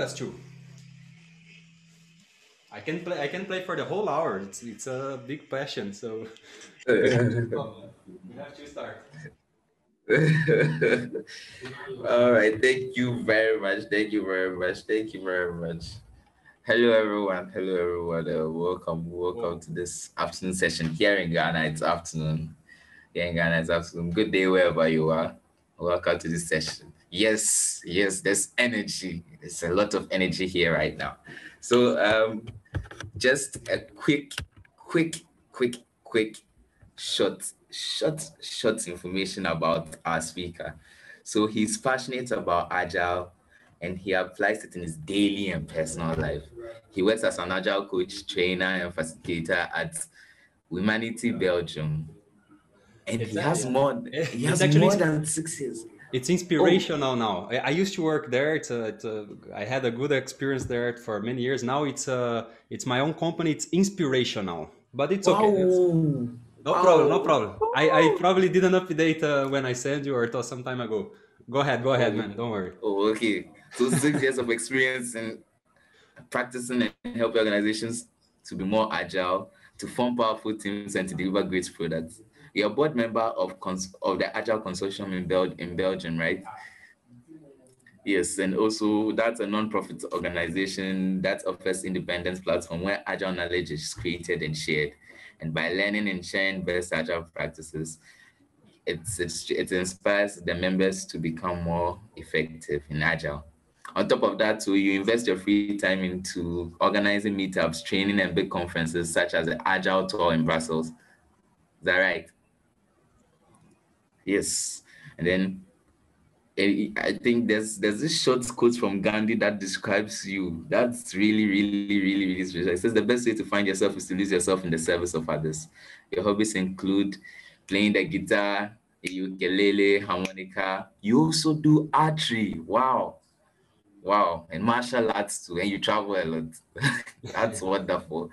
two past. I can play. I can play for the whole hour. It's it's a big passion. So we have to start. All right. Thank you very much. Thank you very much. Thank you very much. Hello, everyone. Hello, everyone. Uh, welcome. Welcome to this afternoon session here in Ghana. It's afternoon. Here in Ghana, it's afternoon. Good day wherever you are. Welcome to this session. Yes, yes, there's energy. There's a lot of energy here right now. So, um, just a quick, quick, quick, quick, short, short, short information about our speaker. So he's passionate about agile and he applies it in his daily and personal life. He works as an agile coach, trainer, and facilitator at Humanity Belgium. And he has more, he has more than six years. It's inspirational oh. now. I, I, used to work there. It's a, it's a, I had a good experience there for many years. Now it's a, it's my own company. It's inspirational, but it's okay. It's, no wow. problem. No problem. I, I probably didn't update uh, when I sent you or it was some time ago. Go ahead. Go ahead, man. Don't worry. Oh, okay. So six years of experience in practicing and helping organizations to be more agile, to form powerful teams, and to deliver great products. You're a board member of of the Agile Consortium in, Bel- in Belgium, right? Yes, and also that's a non-profit organization that offers independence platform where agile knowledge is created and shared. And by learning and sharing best agile practices, it's, it's, it inspires the members to become more effective in agile. On top of that, too, you invest your free time into organizing meetups, training, and big conferences such as the Agile Tour in Brussels. Is that right? Yes. And then eh, I think there's there's this short quote from Gandhi that describes you. That's really, really, really, really special. It says the best way to find yourself is to lose yourself in the service of others. Your hobbies include playing the guitar, ukulele, harmonica. You also do archery. Wow. Wow. And martial arts too. And you travel a lot. That's wonderful.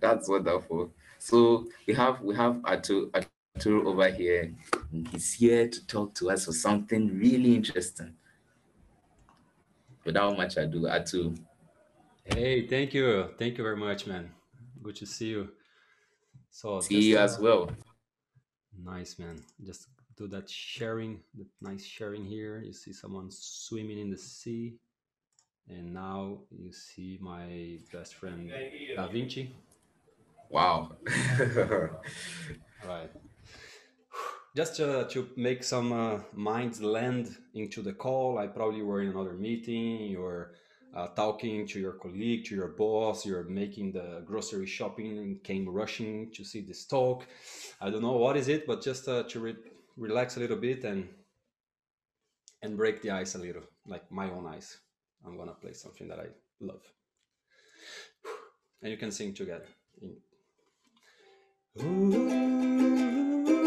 That's wonderful. So we have we have Atu, Atu over here. He's here to talk to us for something really interesting. Without much ado, Atu. Hey, thank you. Thank you very much, man. Good to see you. So see you uh, as well. Nice, man. Just do that sharing, that nice sharing here. You see someone swimming in the sea. And now you see my best friend Da Vinci. Wow. All right just to, to make some uh, minds land into the call i probably were in another meeting you're uh, talking to your colleague to your boss you're making the grocery shopping and came rushing to see this talk. I don't know what is it but just uh, to re- relax a little bit and and break the ice a little like my own ice. I'm gonna play something that i love. And you can sing together. Ooh.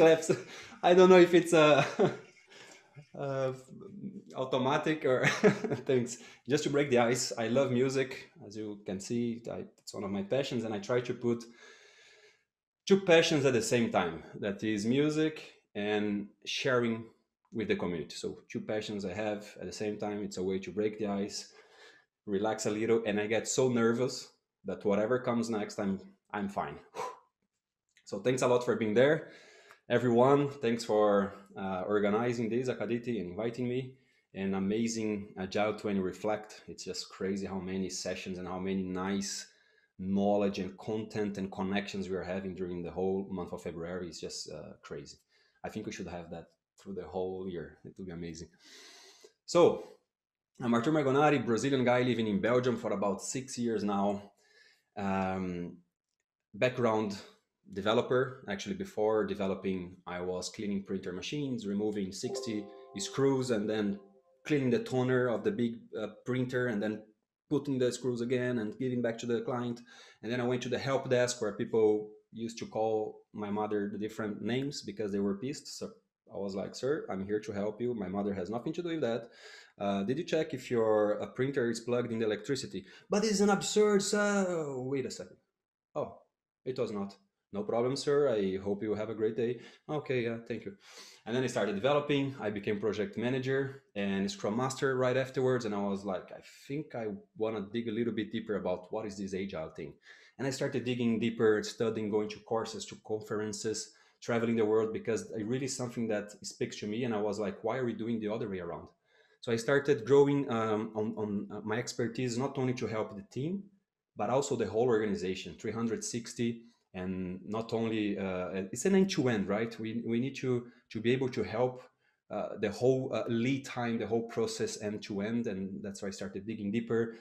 I don't know if it's a uh, automatic or things. Just to break the ice, I love music. As you can see, I, it's one of my passions, and I try to put two passions at the same time. That is music and sharing with the community. So two passions I have at the same time. It's a way to break the ice, relax a little, and I get so nervous that whatever comes next, I'm I'm fine. So thanks a lot for being there, everyone. Thanks for uh, organizing this Akaditi and inviting me. And amazing Agile 20 Reflect. It's just crazy how many sessions and how many nice knowledge and content and connections we are having during the whole month of February. It's just uh, crazy. I think we should have that through the whole year. It will be amazing. So, I'm Artur Margonari, Brazilian guy living in Belgium for about six years now. Um, background developer. Actually, before developing, I was cleaning printer machines, removing 60 screws, and then cleaning the toner of the big uh, printer, and then putting the screws again and giving back to the client. And then I went to the help desk where people used to call my mother the different names because they were pissed. So I was like, "Sir, I'm here to help you. My mother has nothing to do with that. Uh, did you check if your uh, printer is plugged in the electricity? But it's an absurd. Uh, wait a second. Oh, it was not. No problem, sir. I hope you have a great day. Okay, yeah, thank you. And then I started developing. I became project manager and scrum master right afterwards. And I was like, I think I want to dig a little bit deeper about what is this agile thing. And I started digging deeper, studying, going to courses, to conferences, traveling the world because it really is something that speaks to me. And I was like, why are we doing the other way around? So I started growing um, on, on uh, my expertise, not only to help the team, but also the whole organization, 360 and not only uh, it's an end-to-end right? We, we need to to be able to help uh, the whole uh, lead time the whole process end to end and that's why i started digging deeper.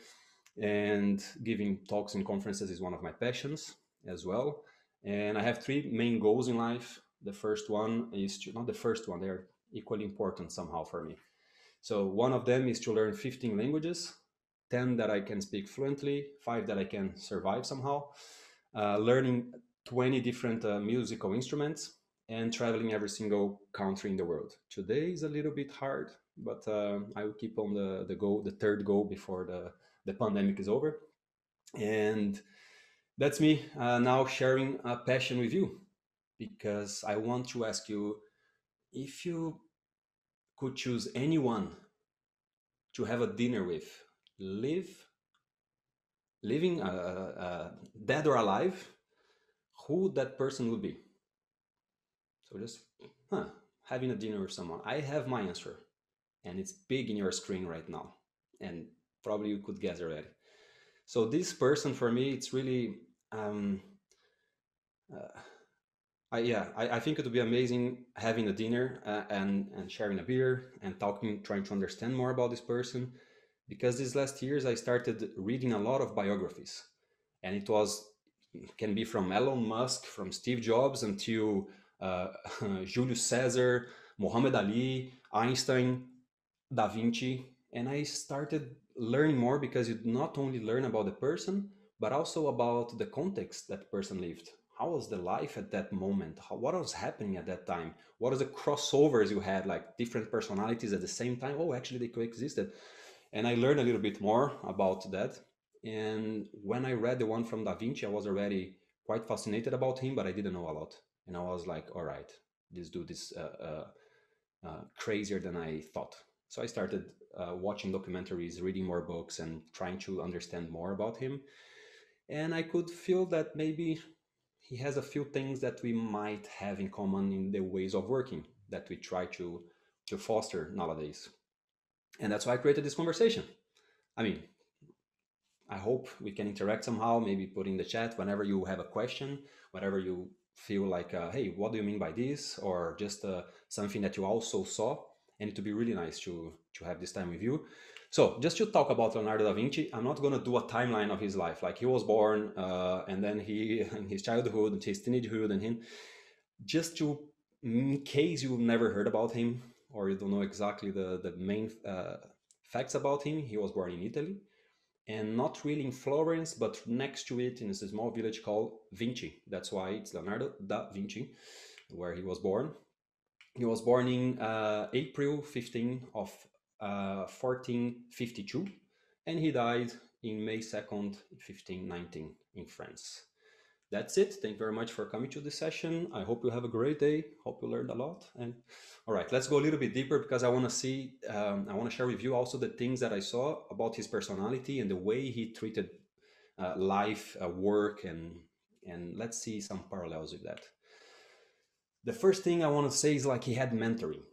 And giving talks and conferences is one of my passions as well. And i have three main goals in life. The first one is to not the first one they're equally important somehow for me. So one of them is to learn 15 languages 10 that i can speak fluently five that i can survive somehow uh, learning 20 different uh, musical instruments and traveling every single country in the world. Today is a little bit hard, but uh, I will keep on the, the goal, the third goal before the, the pandemic is over. And that's me uh, now sharing a passion with you because I want to ask you if you could choose anyone to have a dinner with, live living, uh, uh, dead or alive, who that person would be. So just huh, having a dinner with someone. I have my answer, and it's big in your screen right now, and probably you could guess already. So this person for me, it's really. Um, uh, I, yeah, I, I, think it would be amazing having a dinner uh, and and sharing a beer and talking, trying to understand more about this person because these last years I started reading a lot of biographies, and it was can be from Elon Musk, from Steve Jobs until uh, Julius Caesar, Muhammad Ali, Einstein, Da Vinci, and I started learning more because you not only learn about the person but also about the context that person lived. How was the life at that moment? How, what was happening at that time? What are the crossovers you had like different personalities at the same time? Oh actually they coexisted and I learned a little bit more about that. And when I read the one from Da Vinci, I was already quite fascinated about him, but I didn't know a lot. And I was like, all right, this dude is uh, uh, uh, crazier than I thought. So I started uh, watching documentaries, reading more books, and trying to understand more about him. And I could feel that maybe he has a few things that we might have in common in the ways of working that we try to to foster nowadays. And that's why I created this conversation. I mean, I hope we can interact somehow, maybe put in the chat whenever you have a question, whatever you feel like, uh, hey, what do you mean by this? Or just uh, something that you also saw. And it would be really nice to, to have this time with you. So just to talk about Leonardo da Vinci, I'm not going to do a timeline of his life. Like he was born uh, and then he, in his childhood, his teenagehood and him, just to, in case you've never heard about him, or you don't know exactly the, the main uh, facts about him, he was born in Italy and not really in Florence, but next to it in a small village called Vinci. That's why it's Leonardo da Vinci. where he was born. He was born in uh, April 15 of 1452, uh, and he died in May 2nd, 1519 in France. That's it. Thank you very much for coming to this session. I hope you have a great day. Hope you learned a lot. And all right, let's go a little bit deeper because I want to see, um, I want to share with you also the things that I saw about his personality and the way he treated uh, life, uh, work, and and let's see some parallels with that. The first thing I want to say is like he had mentoring.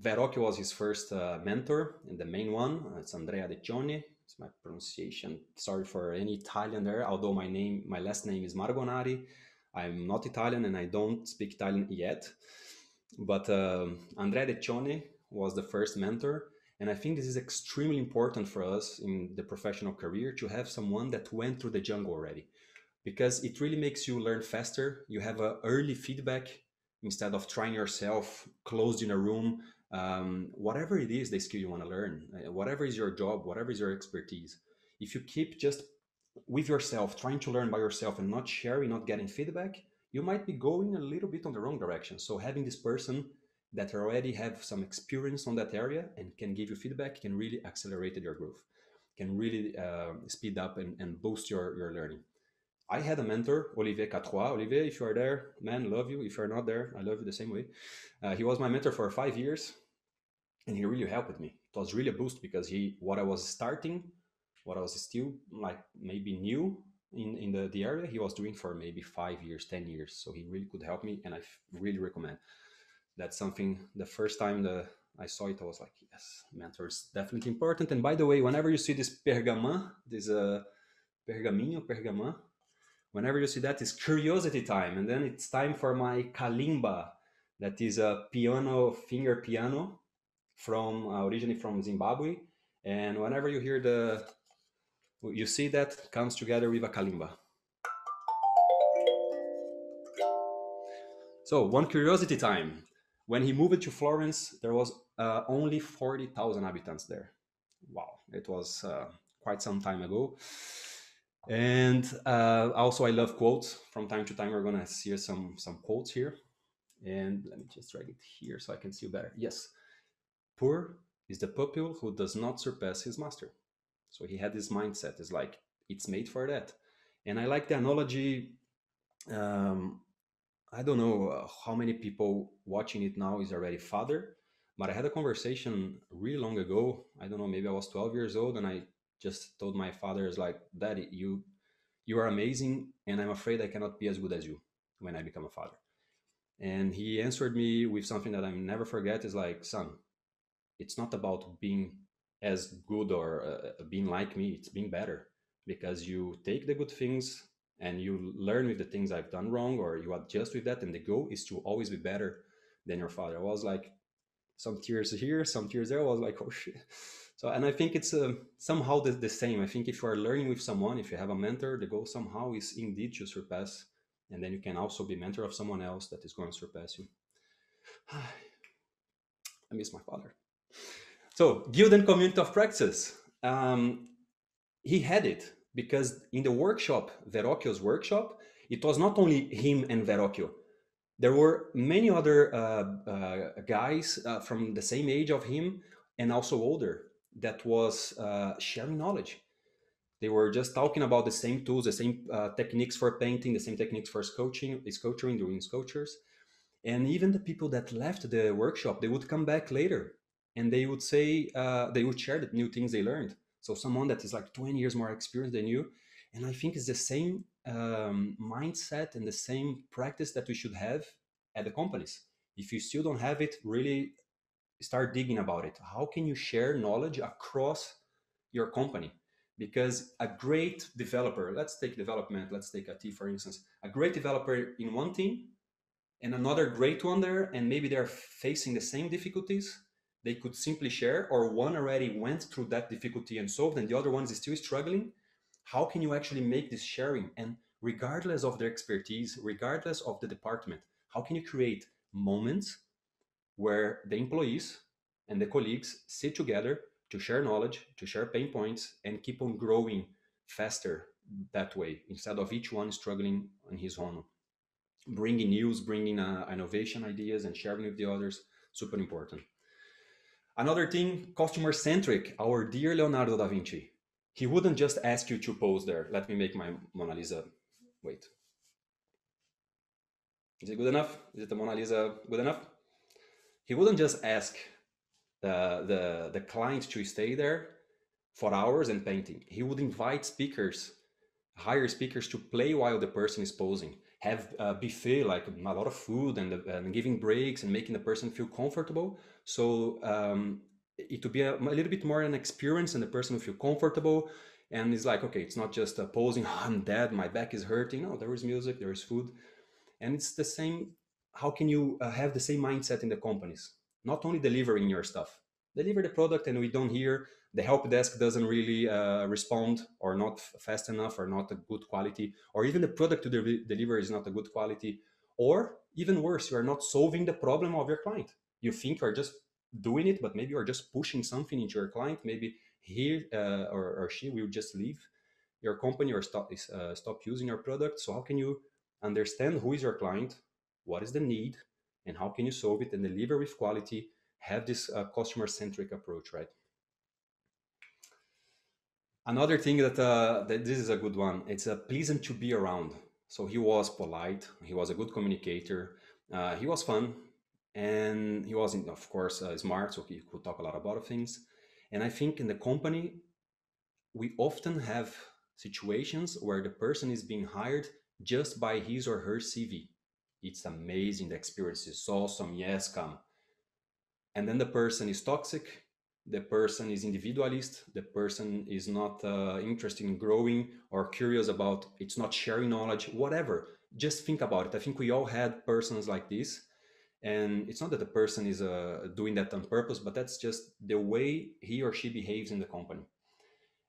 Verrocchio was his first uh, mentor, and the main one. It's Andrea di Cione. It's my pronunciation. Sorry for any Italian there. Although my name, my last name is Margonari. I'm not Italian and I don't speak Italian yet. But uh, Andrea di Cione was the first mentor, and I think this is extremely important for us in the professional career to have someone that went through the jungle already, because it really makes you learn faster. You have a early feedback instead of trying yourself closed in a room um, whatever it is the skill you want to learn uh, whatever is your job whatever is your expertise if you keep just with yourself trying to learn by yourself and not sharing not getting feedback you might be going a little bit on the wrong direction. So having this person that already have some experience on that area and can give you feedback can really accelerate your growth can really uh, speed up and, and boost your, your learning I had a mentor, Olivier Catrois. Olivier, if you are there, man, love you. If you're not there, I love you the same way. Uh, he was my mentor for five years, and he really helped me. It was really a boost because he, what I was starting, what I was still like maybe new in in the, the area, he was doing for maybe five years, ten years. So he really could help me, and I really recommend. That's something. The first time the I saw it, I was like, yes, mentor is definitely important. And by the way, whenever you see this pergamin, this uh, pergaminho, pergamin, whenever you see that is curiosity time and then it's time for my kalimba that is a piano finger piano from uh, originally from zimbabwe. And whenever you hear the you see that comes together with a kalimba. So one curiosity time. When he moved to florence there was uh, only 40000 inhabitants there. Wow it was uh, quite some time ago and uh, also, I love quotes. From time to time, we're gonna see some some quotes here. And let me just drag it here so I can see you better. Yes, poor is the pupil who does not surpass his master. So he had this mindset. It's like it's made for that. And I like the analogy. Um, I don't know uh, how many people watching it now is already father, but I had a conversation really long ago. I don't know, maybe I was 12 years old, and I just told my father is like daddy you you are amazing and i'm afraid i cannot be as good as you when i become a father. And he answered me with something that i never forget is like son it's not about being as good or uh, being like me it's being better. Because you take the good things and you learn with the things i've done wrong or you adjust with that and the goal is to always be better than your father. I was like some tears here some tears there. I was like oh shit so, and I think it's uh, somehow the, the same. I think if you are learning with someone, if you have a mentor, the goal somehow is indeed to surpass. And then you can also be mentor of someone else that is going to surpass you. I miss my father. So, Guild and Community of Practice. Um, he had it because in the workshop, Verrocchio's workshop, it was not only him and Verrocchio. There were many other uh, uh, guys uh, from the same age of him and also older that was uh, sharing knowledge. They were just talking about the same tools, the same uh, techniques for painting, the same techniques for sculpting, sculpturing, doing sculptures. And even the people that left the workshop, they would come back later and they would say, uh, they would share the new things they learned. So someone that is like 20 years more experienced than you. And I think it's the same um, mindset and the same practice that we should have at the companies. If you still don't have it, really start digging about it. How can you share knowledge across your company? Because a great developer, let's take development, let's take IT for instance, a great developer in one team and another great one there, and maybe they're facing the same difficulties, they could simply share, or one already went through that difficulty and solved, and the other one is still struggling. How can you actually make this sharing? And regardless of their expertise, regardless of the department, how can you create moments where the employees and the colleagues sit together to share knowledge, to share pain points, and keep on growing faster that way instead of each one struggling on his own. bringing news, bringing uh, innovation ideas, and sharing with the others. Super important. Another thing, customer centric. Our dear Leonardo da Vinci. He wouldn't just ask you to pose there. Let me make my Mona Lisa. Wait. Is it good enough? Is it the Mona Lisa good enough? He wouldn't just ask the, the, the client to stay there for hours and painting. He would invite speakers, hire speakers to play while the person is posing have a buffet like a lot of food and, and giving breaks and making the person feel comfortable. So um, it would be a, a, little bit more an experience and the person will feel comfortable. And it's like okay it's not just posing oh, i'm dead my back is hurting. No there is music there is food. And it's the same how can you uh, have the same mindset in the companies? Not only delivering your stuff deliver the product and we don't hear the help desk doesn't really uh, respond or not fast enough or not a good quality or even the product to de- deliver is not a good quality or even worse you are not solving the problem of your client. You think you're just doing it but maybe you're just pushing something into your client. Maybe he uh, or, or, she will just leave your company or stop, uh, stop using your product. So how can you understand who is your client what is the need and how can you solve it and deliver with quality have this uh, customer centric approach right Another thing that, uh, that this is a good one. It's a uh, pleasant to be around. So he was polite. He was a good communicator. Uh, he was fun, and he was, of course, uh, smart. So he could talk a lot about things. And I think in the company, we often have situations where the person is being hired just by his or her CV. It's amazing. The experience is awesome. Yes, come. And then the person is toxic the person is individualist the person is not uh, interested in growing or curious about it's not sharing knowledge whatever just think about it i think we all had persons like this and it's not that the person is uh, doing that on purpose but that's just the way he or she behaves in the company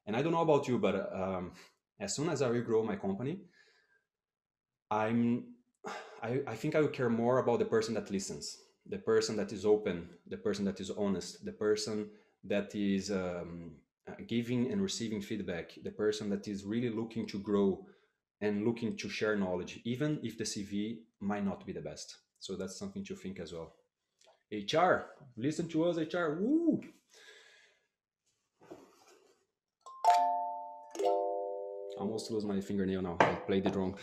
and i don't know about you but um, as soon as i regrow my company i'm I, I think i would care more about the person that listens the person that is open the person that is honest the person that is um, uh, giving and receiving feedback, the person that is really looking to grow and looking to share knowledge, even if the CV might not be the best. So that's something to think as well. HR, listen to us, HR. Woo! Almost lose my fingernail now. I played it wrong.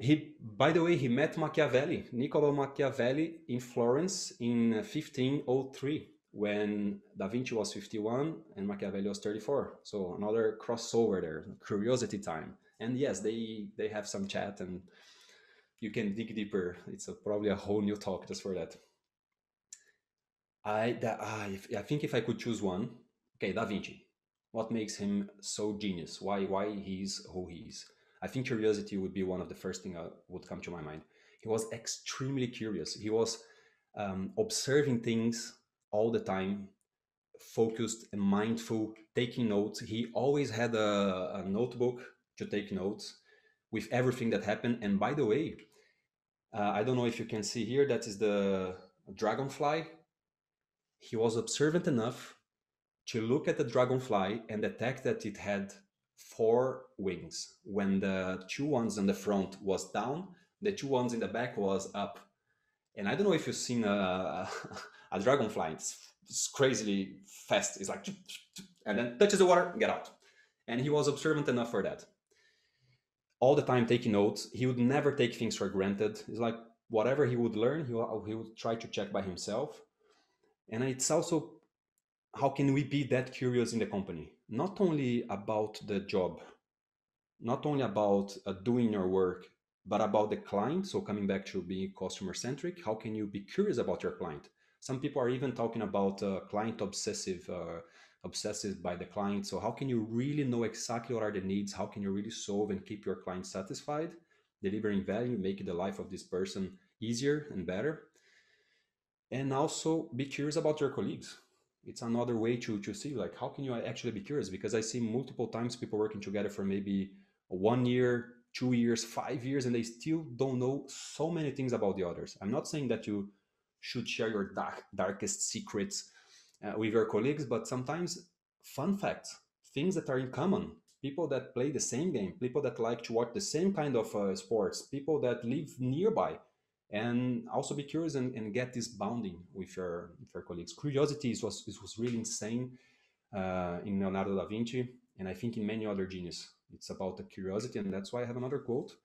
He, by the way, he met Machiavelli, Niccolo Machiavelli, in Florence in uh, 1503 when Da Vinci was 51 and Machiavelli was 34. So another crossover there, curiosity time. And yes, they they have some chat and you can dig deeper. It's a, probably a whole new talk just for that. I that ah, I, I think if I could choose one, okay, Da Vinci. What makes him so genius? Why why he's who he is? I think curiosity would be one of the first thing that would come to my mind. He was extremely curious. He was um, observing things all the time, focused and mindful, taking notes. He always had a, a notebook to take notes with everything that happened. And by the way, uh, I don't know if you can see here, that is the dragonfly. He was observant enough to look at the dragonfly and detect that it had four wings. When the two ones in the front was down, the two ones in the back was up. And I don't know if you've seen a, a dragonfly. It's, it's crazily fast. It's like, and then touches the water, get out. And he was observant enough for that. All the time taking notes. He would never take things for granted. It's like whatever he would learn, he, he would try to check by himself. And it's also how can we be that curious in the company? Not only about the job, not only about uh, doing your work, but about the client. So coming back to being customer centric, how can you be curious about your client? Some people are even talking about uh, client obsessive, uh, obsessive by the client. So how can you really know exactly what are the needs? How can you really solve and keep your client satisfied, delivering value, making the life of this person easier and better? And also be curious about your colleagues. It's another way to, to see like how can you actually be curious? Because I see multiple times people working together for maybe one year, two years, five years, and they still don't know so many things about the others. I'm not saying that you should share your dark, darkest secrets uh, with your colleagues, but sometimes fun facts, things that are in common. people that play the same game, people that like to watch the same kind of uh, sports, people that live nearby, and also be curious and, and get this bonding with your with your colleagues. Curiosity is, was is, was really insane uh, in Leonardo da Vinci, and I think in many other genius. It's about the curiosity, and that's why I have another quote.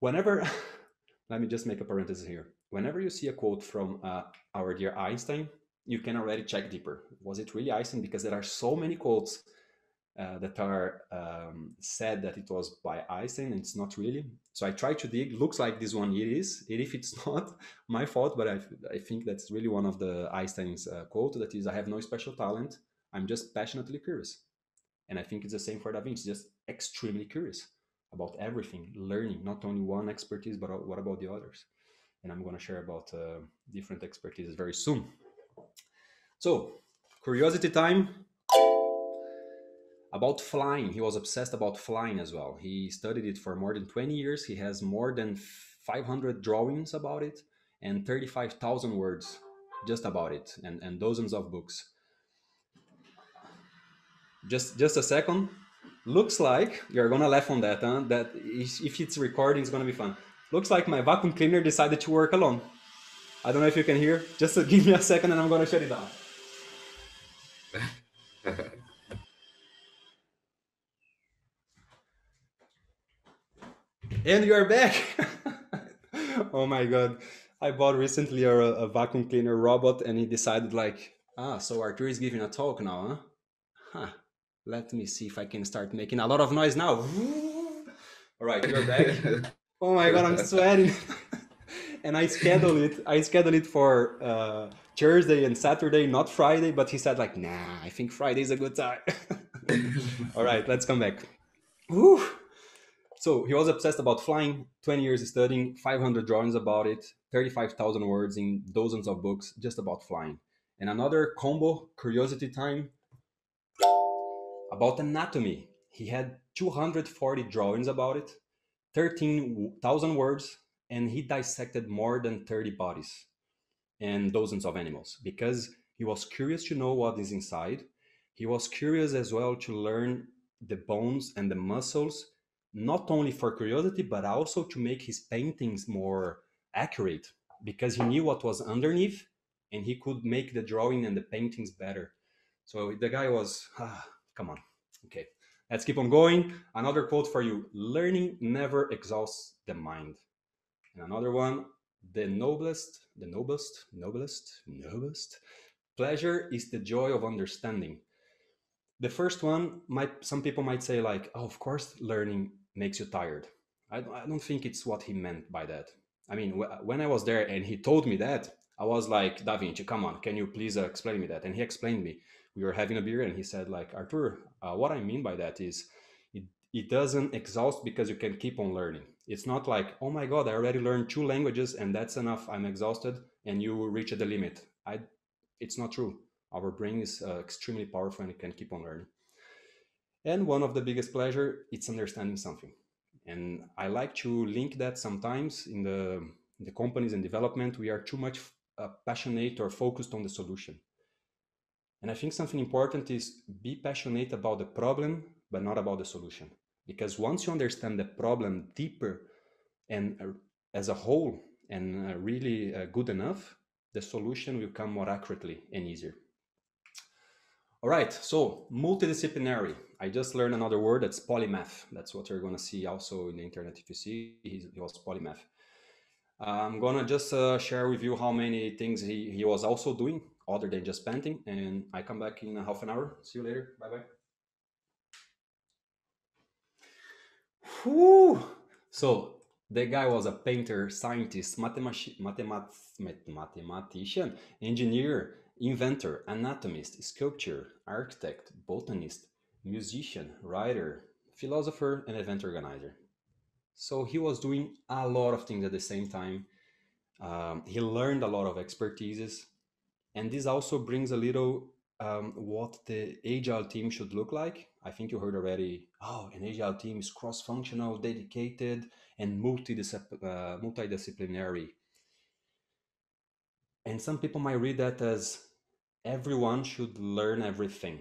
Whenever, let me just make a parenthesis here. Whenever you see a quote from uh, our dear Einstein, you can already check deeper. Was it really Einstein? Because there are so many quotes uh, that are um, said that it was by Einstein, and it's not really. So I try to dig. Looks like this one it is. And If it's not my fault, but I, I think that's really one of the Einstein's uh, quote that is, "I have no special talent. I'm just passionately curious." And I think it's the same for Da Vinci. Just extremely curious about everything, learning not only one expertise, but what about the others. And I'm going to share about uh, different expertise very soon. So, curiosity time about flying. He was obsessed about flying as well. He studied it for more than 20 years. He has more than 500 drawings about it and 35,000 words just about it and, and dozens of books. Just just a second. Looks like you're gonna laugh on that, huh? That if it's recording, it's gonna be fun. Looks like my vacuum cleaner decided to work alone. I don't know if you can hear. Just give me a second and I'm gonna shut it down. and you are back. oh my god. I bought recently a, a, vacuum cleaner robot and he decided like, ah, so Artur is giving a talk now, huh? Huh. Let me see if I can start making a lot of noise now. All right, you're back. oh my god, I'm sweating. and I schedule it. I schedule it for uh, Thursday and Saturday, not Friday. But he said like, nah, I think Friday is a good time. All right, let's come back. Whew. So he was obsessed about flying. Twenty years studying, five hundred drawings about it, thirty-five thousand words in dozens of books just about flying. And another combo curiosity time about anatomy. He had 240 drawings about it, 13,000 words, and he dissected more than 30 bodies and dozens of animals because he was curious to know what is inside. He was curious as well to learn the bones and the muscles, not only for curiosity, but also to make his paintings more accurate because he knew what was underneath and he could make the drawing and the paintings better. So the guy was, ah, come on. Okay, let's keep on going. Another quote for you learning never exhausts the mind. And another one, the noblest, the noblest, noblest, noblest pleasure is the joy of understanding. The first one might some people might say like, oh, of course, learning makes you tired. I, I don't think it's what he meant by that. I mean, when I was there and he told me that, I was like, Da Vinci, come on, can you please uh, explain me that? And he explained me. We were having a beer and he said like, Artur, uh, what I mean by that is it, it doesn't exhaust because you can keep on learning it's not like oh my god i already learned two languages and that's enough i'm exhausted and you reach the limit i it's not true our brain is uh, extremely powerful and it can keep on learning and one of the biggest pleasure it's understanding something. And i like to link that sometimes in the in the companies and development we are too much uh, passionate or focused on the solution. And i think something important is be passionate about the problem but not about the solution. Because once you understand the problem deeper and uh, as a whole and uh, really uh, good enough the solution will come more accurately and easier all right so multidisciplinary. I just learned another word that's polymath. That's what you're going to see also in the internet if you see he was polymath. I'm going to just uh, share with you how many things he, he was also doing other than just painting and i come back in half an hour. See you later. Bye bye Whew. So the guy was a painter, scientist, mathemat- mathematician, engineer, inventor, anatomist, sculptor, architect, botanist, musician, writer, philosopher, and event organizer. So he was doing a lot of things at the same time. Um, he learned a lot of expertises, and this also brings a little um, what the agile team should look like. I think you heard already. Oh, an agile team is cross-functional, dedicated, and multidiscipl- uh, multidisciplinary. And some people might read that as everyone should learn everything.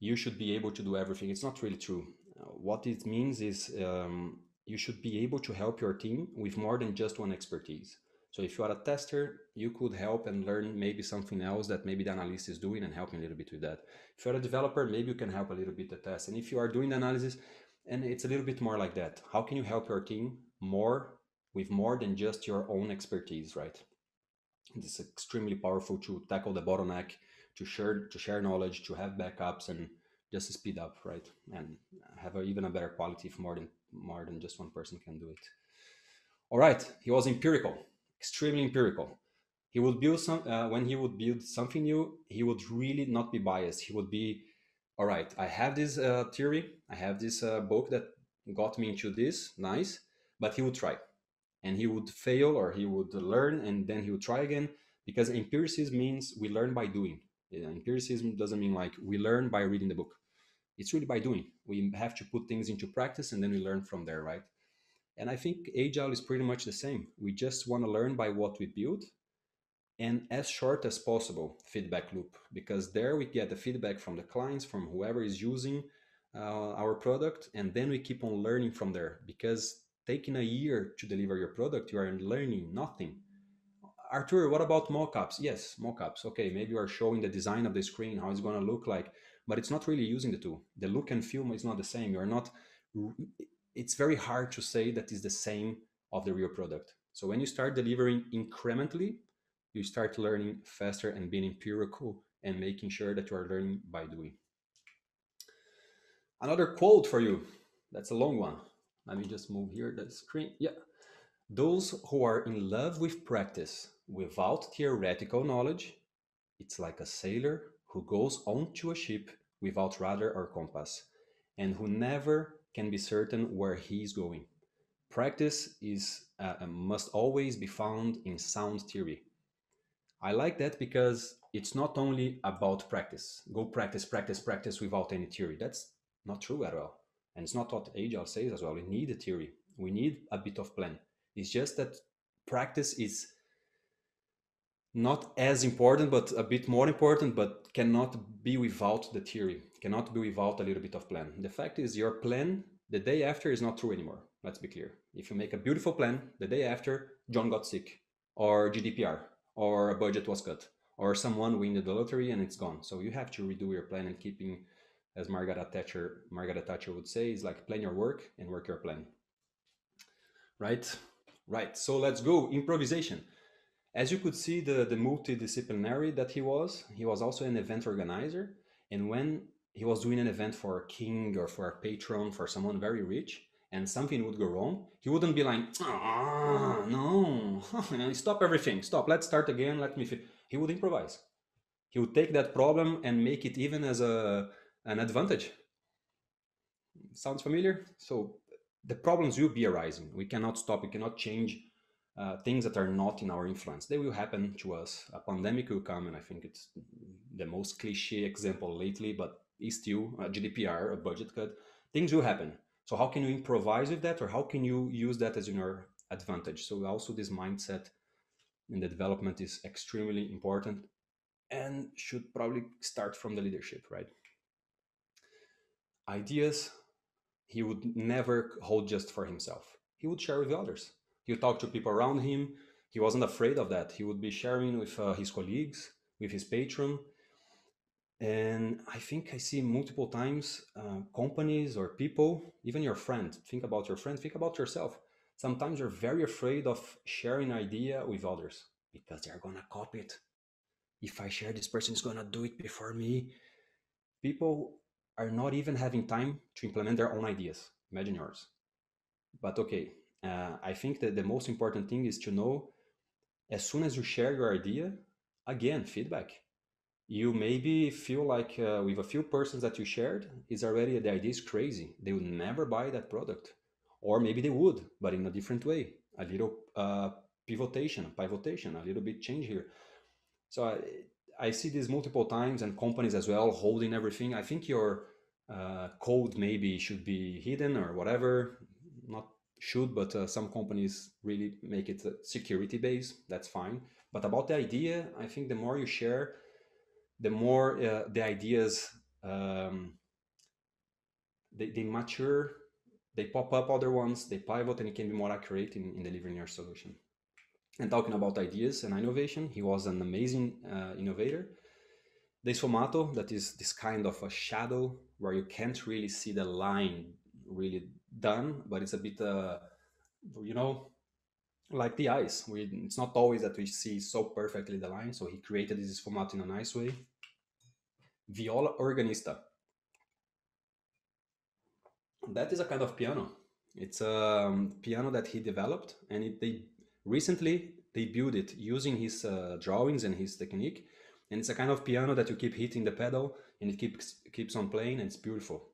you should be able to do everything. It's not really true. Uh, what it means is um, you should be able to help your team with more than just one expertise. So if you are a tester, you could help and learn maybe something else that maybe the analyst is doing and helping a little bit with that. If you're a developer, maybe you can help a little bit the test. And if you are doing the analysis, and it's a little bit more like that. How can you help your team more with more than just your own expertise, right? It's extremely powerful to tackle the bottleneck, to share to share knowledge, to have backups, and just speed up, right? And have a, even a better quality if more than more than just one person can do it. All right, he was empirical extremely empirical. He would build some uh, when he would build something new. He would really not be biased. He would be, all right. I have this uh, theory. I have this uh, book that got me into this. Nice, but he would try, and he would fail or he would learn, and then he would try again. Because empiricism means we learn by doing. Empiricism doesn't mean like we learn by reading the book. It's really by doing. We have to put things into practice, and then we learn from there, right? And I think Agile is pretty much the same. We just want to learn by what we build and as short as possible feedback loop because there we get the feedback from the clients, from whoever is using uh, our product, and then we keep on learning from there because taking a year to deliver your product, you are learning nothing. Artur, what about mockups? Yes, mockups. Okay, maybe you are showing the design of the screen, how it's going to look like, but it's not really using the tool. The look and feel is not the same. You are not it's very hard to say that is the same of the real product. So when you start delivering incrementally, you start learning faster and being empirical and making sure that you are learning by doing. Another quote for you. That's a long one. Let me just move here the screen. Yeah. Those who are in love with practice without theoretical knowledge, it's like a sailor who goes onto a ship without rudder or compass and who never can be certain where he is going. Practice is uh, must always be found in sound theory. I like that because it's not only about practice. Go practice, practice, practice without any theory. That's not true at all. And it's not what Agile says as well. We need a theory. We need a bit of plan. It's just that practice is not as important, but a bit more important, but cannot be without the theory, cannot be without a little bit of plan. The fact is, your plan the day after is not true anymore. Let's be clear. If you make a beautiful plan, the day after, John got sick, or GDPR, or a budget was cut, or someone win the lottery and it's gone. So you have to redo your plan and keeping, as Margaret Thatcher, Margaret Thatcher would say, is like plan your work and work your plan. Right? Right. So let's go. Improvisation as you could see the, the multidisciplinary that he was, he was also an event organizer. And when he was doing an event for a king or for a patron, for someone very rich, and something would go wrong, he wouldn't be like, ah, no, stop everything, stop, let's start again, let me. He would improvise. He would take that problem and make it even as a an advantage. Sounds familiar? So the problems will be arising. We cannot stop. We cannot change uh, things that are not in our influence. They will happen to us. A pandemic will come, and I think it's the most cliche example lately, but it's still a GDPR, a budget cut. Things will happen. So how can you improvise with that, or how can you use that as your advantage? So also this mindset in the development is extremely important and should probably start from the leadership, right? Ideas he would never hold just for himself. He would share with others he would talk to people around him. He wasn't afraid of that. He would be sharing with uh, his colleagues, with his patron. And I think I see multiple times uh, companies or people, even your friend, think about your friend, think about yourself. Sometimes you're very afraid of sharing idea with others because they're going to copy it. If I share, this person is going to do it before me. People are not even having time to implement their own ideas. Imagine yours. But okay, uh, I think that the most important thing is to know as soon as you share your idea, again, feedback. You maybe feel like uh, with a few persons that you shared, is already the idea is crazy. They would never buy that product, or maybe they would, but in a different way. A little uh, pivotation, pivotation, a little bit change here. So I, see this multiple times, and companies as well holding everything. I think your uh, code maybe should be hidden or whatever. Not should, but uh, some companies really make it security based. That's fine. But about the idea, I think the more you share, the more uh, the ideas um, they, they mature, they pop up other ones, they pivot, and it can be more accurate in, in delivering your solution. And talking about ideas and innovation, he was an amazing uh, innovator. The sfumato, that is this kind of a shadow where you can't really see the line really done, but it's a bit, uh, you know, like the ice. We, it's not always that we see so perfectly the line. So he created this sfumato in a nice way. Viola organista. That is a kind of piano. It's a um, piano that he developed, and it, they recently they built it using his uh, drawings and his technique. And it's a kind of piano that you keep hitting the pedal, and it keeps keeps on playing, and it's beautiful.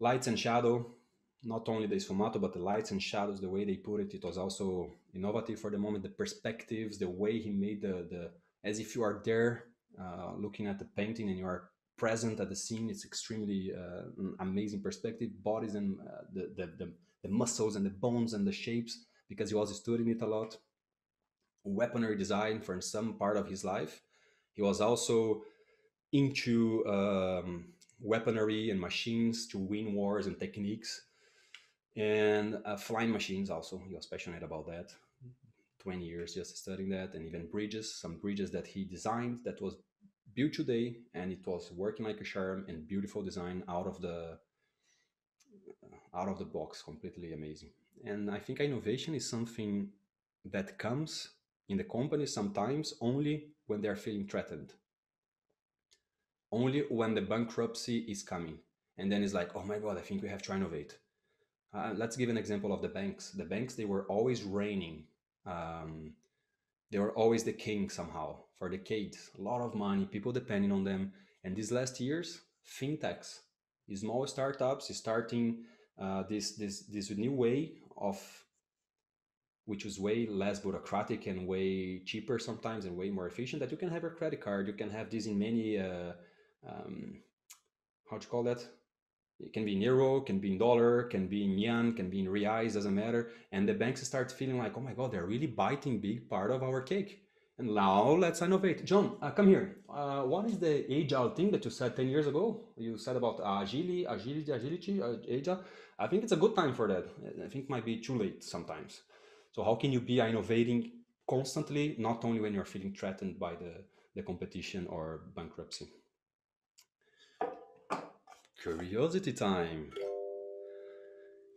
Lights and shadow, not only the sfumato, but the lights and shadows, the way they put it, it was also innovative for the moment. The perspectives, the way he made the, the as if you are there uh, looking at the painting and you are present at the scene. It's extremely uh, amazing perspective. Bodies and uh, the, the, the, the, muscles and the bones and the shapes, because he was studying it a lot. Weaponry design for some part of his life. He was also into um, weaponry and machines to win wars and techniques. And uh, flying machines also. He was passionate about that. 20 years just studying that and even bridges some bridges that he designed that was built today and it was working like a charm and beautiful design out of the out of the box. Completely amazing and i think innovation is something that comes in the company sometimes only when they're feeling threatened only when the bankruptcy is coming and then it's like oh my god i think we have to innovate uh, let's give an example of the banks. The banks they were always reigning. Um, they were always the king somehow for decades. A lot of money, people depending on them. And these last years, fintechs, small startups, is starting uh, this this this new way of which is way less bureaucratic and way cheaper sometimes and way more efficient that you can have your credit card you can have this in many uh, um, how to call that it can be in euro, can be in dollar, can be in yen, can be in reais, doesn't matter. And the banks start feeling like, oh my God, they're really biting big part of our cake. And now let's innovate. John, uh, come here. Uh, what is the agile thing that you said 10 years ago? You said about agility, agility, agility, uh, agile. I think it's a good time for that. I think it might be too late sometimes. So how can you be innovating constantly, not only when you're feeling threatened by the, the competition or bankruptcy? Curiosity time.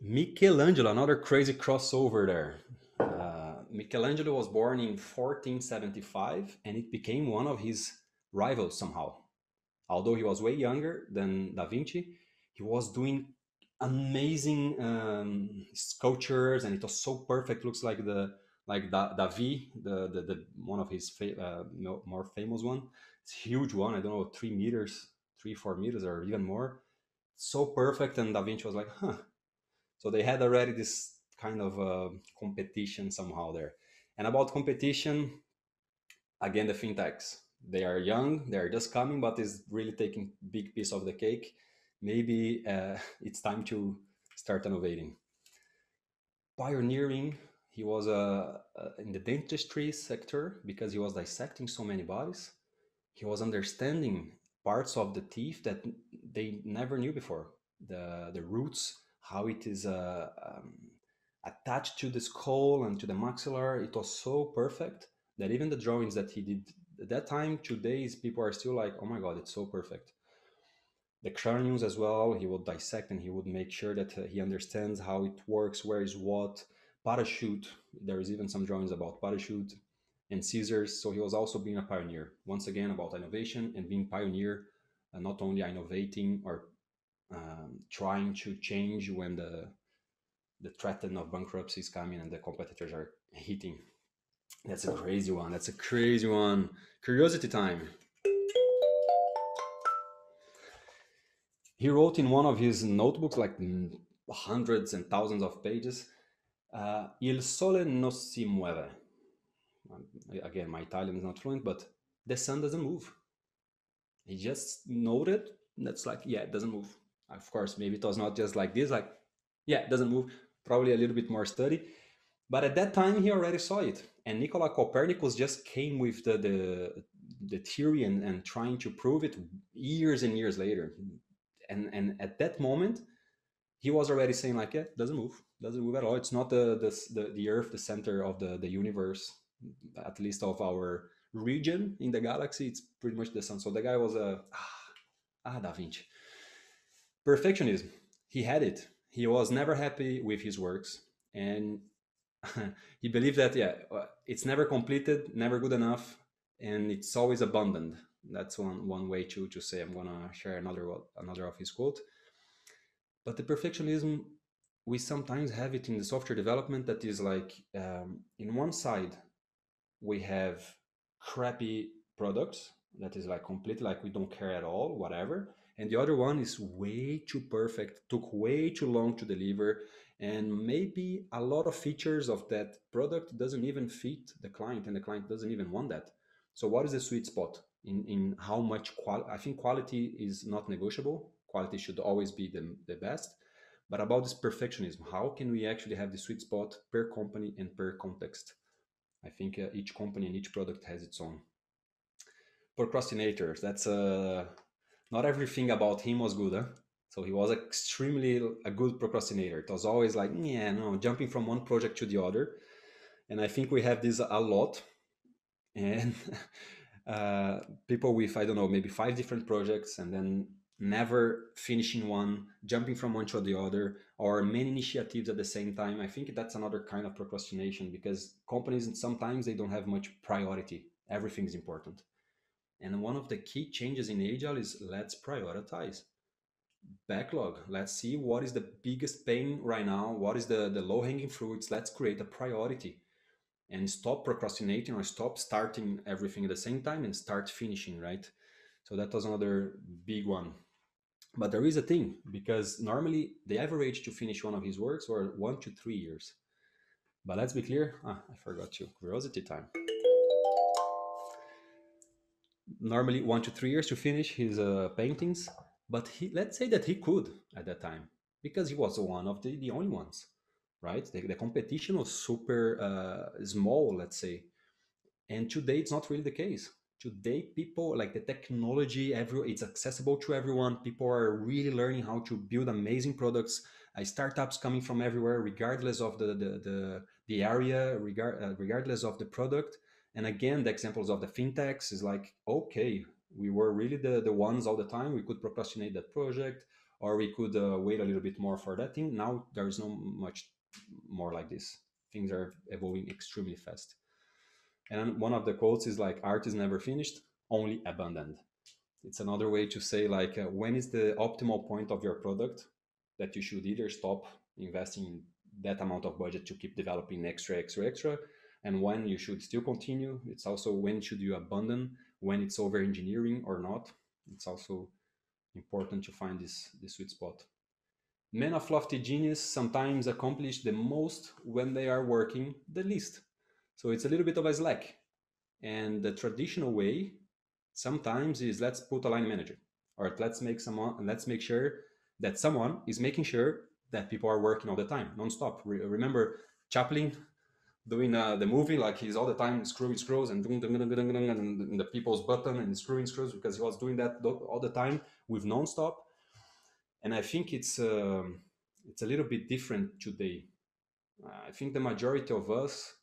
Michelangelo, another crazy crossover there. Uh, Michelangelo was born in 1475 and it became one of his rivals somehow. Although he was way younger than Da Vinci, he was doing amazing um, sculptures and it was so perfect. Looks like the like da, Davi, the, the, the one of his fa- uh, more famous one. It's huge one. I don't know, three meters, three four meters or even more so perfect and da vinci was like huh so they had already this kind of uh, competition somehow there and about competition again the fintechs they are young they are just coming but is really taking big piece of the cake maybe uh, it's time to start innovating pioneering he was uh, uh, in the dentistry sector because he was dissecting so many bodies he was understanding parts of the teeth that they never knew before. The the roots, how it is uh, um, attached to the skull and to the maxillar. It was so perfect that even the drawings that he did at that time, today's people are still like, oh my god, it's so perfect. The craniums as well, he would dissect and he would make sure that uh, he understands how it works, where is what. Parachute, there is even some drawings about parachute and scissors. So he was also being a pioneer. Once again, about innovation and being pioneer, uh, not only innovating or um, trying to change when the the threat of bankruptcy is coming and the competitors are hitting. That's a crazy one. That's a crazy one. Curiosity time. He wrote in one of his notebooks, like hundreds and thousands of pages, uh, Il sole non si muove again, my Italian is not fluent, but the sun doesn't move. He just noted that's like, yeah, it doesn't move. Of course, maybe it was not just like this, like, yeah, it doesn't move. Probably a little bit more study. But at that time, he already saw it. And Nicola Copernicus just came with the, the, the theory and, and trying to prove it years and years later. And and at that moment, he was already saying like, yeah, doesn't move, doesn't move at all. It's not the the the, the Earth, the center of the the universe, at least of our region in the galaxy. It's pretty much the sun. So the guy was a ah, ah Da Vinci. Perfectionism. He had it. He was never happy with his works, and he believed that yeah, uh, it's never completed, never good enough, and it's always abandoned. That's one one way to to say. I'm gonna share another another of his quote. But the perfectionism, we sometimes have it in the software development that is like, um, in one side, we have crappy products that is like completely like we don't care at all, whatever. And the other one is way too perfect, took way too long to deliver, and maybe a lot of features of that product doesn't even fit the client, and the client doesn't even want that. So, what is the sweet spot in in how much quality? I think quality is not negotiable quality should always be the, the best. But about this perfectionism, how can we actually have the sweet spot per company and per context? I think uh, each company and each product has its own. Procrastinators, that's uh, not everything about him was good. Huh? So he was extremely a good procrastinator. It was always like, yeah, no, jumping from one project to the other. And I think we have this a lot. And uh, people with, I don't know, maybe five different projects and then never finishing one, jumping from one to the other, or many initiatives at the same time. I think that's another kind of procrastination because companies sometimes they don't have much priority. Everything is important. And one of the key changes in Agile is let's prioritize. Backlog. Let's see what is the biggest pain right now. What is the, the low hanging fruits? Let's create a priority and stop procrastinating or stop starting everything at the same time and start finishing, right? So that was another big one. But there is a thing because normally the average to finish one of his works were one to three years. But let's be clear. Ah, I forgot you. Curiosity time. Normally one to three years to finish his uh, paintings, but he, let's say that he could at that time because he was one of the, the only ones, right? The, the competition was super uh, small, let's say. And today it's not really the case. Today people like the technology every it's accessible to everyone. People are really learning how to build amazing products. Uh, startups coming from everywhere regardless of the the the, the area regard, uh, regardless of the product. And again the examples of the fintechs is like okay we were really the the ones all the time. We could procrastinate that project or we could uh, wait a little bit more for that thing. Now there is no much more like this things are evolving extremely fast and one of the quotes is like, art is never finished, only abandoned. It's another way to say, like, uh, when is the optimal point of your product that you should either stop investing that amount of budget to keep developing extra, extra, extra, and when you should still continue. It's also when should you abandon, when it's over engineering or not. It's also important to find this, this sweet spot. Men of lofty genius sometimes accomplish the most when they are working the least. So it's a little bit of a slack. And the traditional way sometimes is let's put a line manager or let's make someone let's make sure that someone is making sure that people are working all the time nonstop. Re- remember Chaplin doing uh, the movie like he's all the time screwing screws and doing the people's button and screwing screws because he was doing that all the time with nonstop. And I think it's uh, it's a little bit different today. I think the majority of us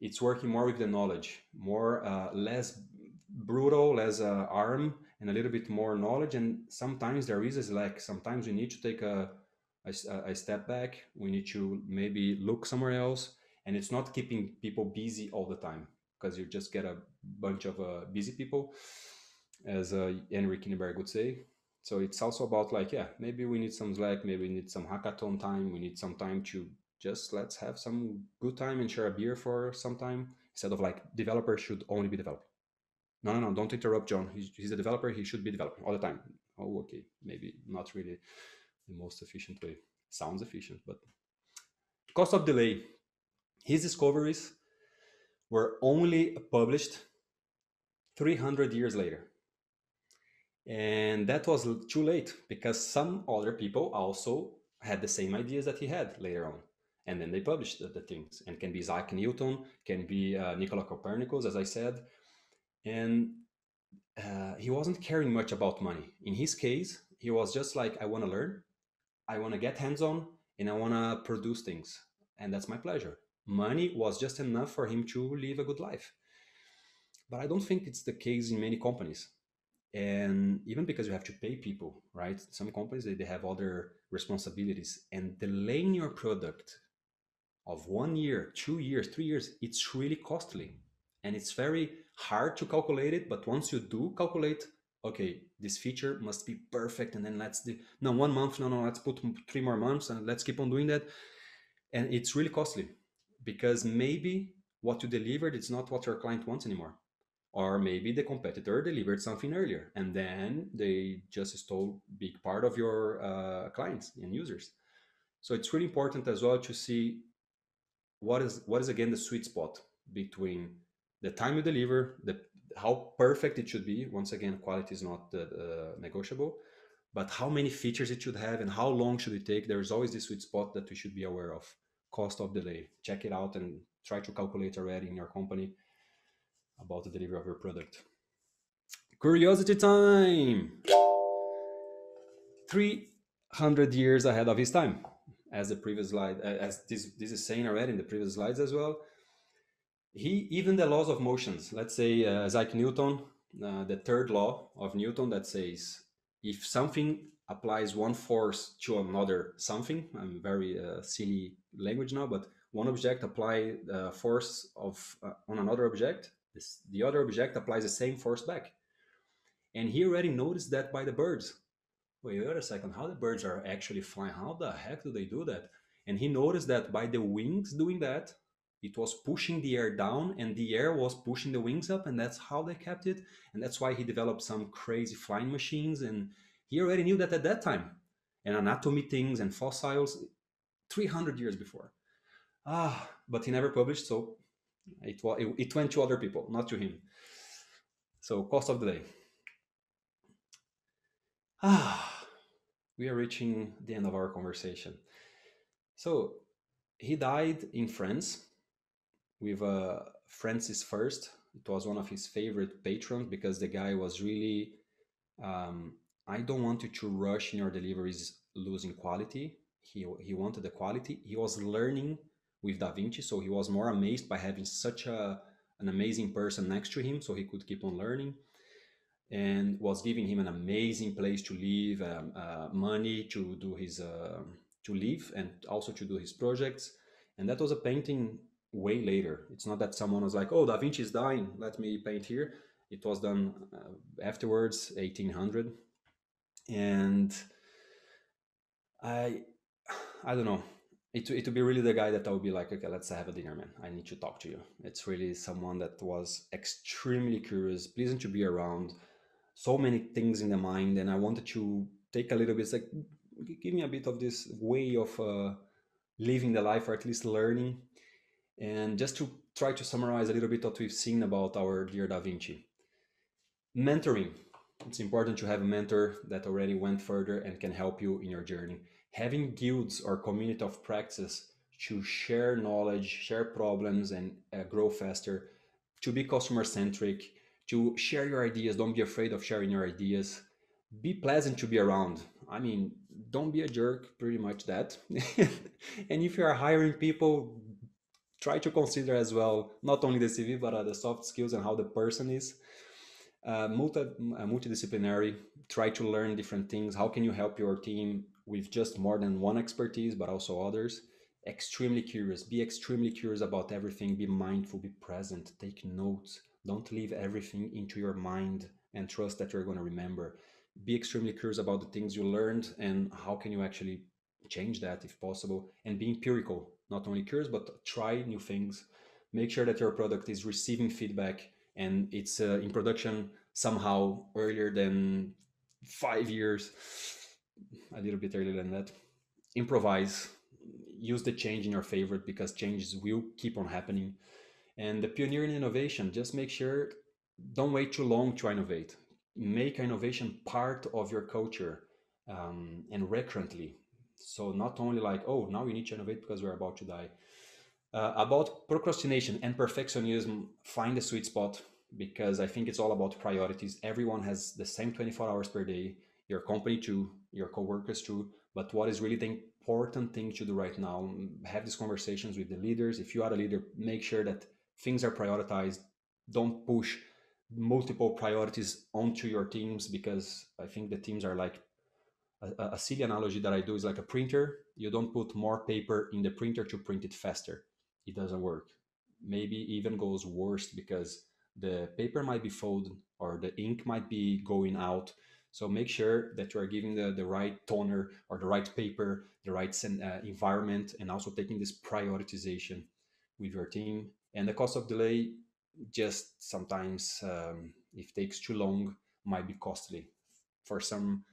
it's working more with the knowledge, more uh, less brutal, less uh, arm, and a little bit more knowledge. And sometimes there is a slack. Sometimes we need to take a, a, a step back. We need to maybe look somewhere else, and it's not keeping people busy all the time because you just get a bunch of uh, busy people, as uh, Henrik Kniberg would say. So it's also about like, yeah, maybe we need some slack, maybe we need some hackathon time, we need some time to just let's have some good time and share a beer for some time instead of like developers should only be developing. No no no don't interrupt john he's, he's a developer he should be developing all the time. Oh okay maybe not really the most efficient way sounds efficient but cost of delay. His discoveries were only published 300 years later and that was too late because some other people also had the same ideas that he had later on and then they published the, the things and can be Isaac Newton, can be uh, Nicola Copernicus, as I said. And uh, he wasn't caring much about money. In his case, he was just like, I want to learn, I want to get hands on, and I want to produce things. And that's my pleasure. Money was just enough for him to live a good life. But I don't think it's the case in many companies. And even because you have to pay people, right? Some companies they, they have other responsibilities, and delaying your product of one year, two years, three years, it's really costly. And it's very hard to calculate it, but once you do calculate, okay, this feature must be perfect, and then let's do no one month, no, no, let's put three more months, and let's keep on doing that. And it's really costly because maybe what you delivered is not what your client wants anymore or maybe the competitor delivered something earlier and then they just stole big part of your uh, clients and users. So it's really important as well to see what is what is again the sweet spot between the time you deliver the how perfect it should be once again quality is not uh, negotiable but how many features it should have and how long should it take there's always this sweet spot that we should be aware of. Cost of delay check it out and try to calculate already in your company about the delivery of your product. Curiosity time! 300 years ahead of his time, as the previous slide, as this, this is saying already in the previous slides as well. He, even the laws of motions, let's say uh, Isaac Newton, uh, the third law of Newton that says if something applies one force to another something, I'm very uh, silly language now, but one object apply uh, force of uh, on another object, this, the other object applies the same force back. And he already noticed that by the birds. Wait, wait a second, how the birds are actually flying? How the heck do they do that? And he noticed that by the wings doing that, it was pushing the air down and the air was pushing the wings up and that's how they kept it and that's why he developed some crazy flying machines and he already knew that at that time and anatomy things and fossils 300 years before ah but he never published so it, it, it went to other people, not to him. So cost of the day. Ah, we are reaching the end of our conversation. So he died in France with uh, Francis First. It was one of his favorite patrons because the guy was really. Um, I don't want you to rush in your deliveries, losing quality. He he wanted the quality. He was learning with Da Vinci. So he was more amazed by having such a an amazing person next to him, so he could keep on learning, and was giving him an amazing place to live, um, uh, money to do his uh, to live, and also to do his projects. And that was a painting way later. It's not that someone was like, "Oh, Da Vinci is dying, let me paint here." It was done uh, afterwards, 1800, and I I don't know it, it would be really the guy that I would be like, okay, let's have a dinner, man. I need to talk to you. It's really someone that was extremely curious, pleasant to be around, so many things in the mind. And I wanted to take a little bit, like, give me a bit of this way of uh, living the life or at least learning. And just to try to summarize a little bit what we've seen about our dear Da Vinci. Mentoring. It's important to have a mentor that already went further and can help you in your journey having guilds or community of practice to share knowledge, share problems, and uh, grow faster, to be customer centric, to share your ideas. Don't be afraid of sharing your ideas. Be pleasant to be around. I mean, don't be a jerk, pretty much that. and if you are hiring people, try to consider as well not only the CV, but uh, the soft skills and how the person is. Uh, multi, uh, multidisciplinary, try to learn different things. How can you help your team with just more than one expertise, but also others. Extremely curious. Be extremely curious about everything. Be mindful. Be present. Take notes. Don't leave everything into your mind and trust that you're going to remember. Be extremely curious about the things you learned and how can you actually change that if possible. And be empirical. Not only curious, but try new things. Make sure that your product is receiving feedback and it's uh, in production somehow earlier than five years a little bit earlier than that. Improvise, use the change in your favorite because changes will keep on happening. And the pioneering innovation, just make sure don't wait too long to innovate. Make innovation part of your culture um, and recurrently. So not only like, oh, now we need to innovate because we're about to die. Uh, about procrastination and perfectionism, find a sweet spot. because I think it's all about priorities. Everyone has the same 24 hours per day, your company too, your coworkers too. But what is really the important thing to do right now? Mm, have these conversations with the leaders. If you are a leader, make sure that things are prioritized. Don't push multiple priorities onto your teams because I think the teams are like a, a silly analogy that I do is like a printer. You don't put more paper in the printer to print it faster. It doesn't work. Maybe even goes worse because the paper might be folded or the ink might be going out. So make sure that you are giving the, the right toner or the right paper, the right uh, environment, and also taking this prioritization with your team. And the cost of delay, just sometimes um, if takes too long, might be costly for some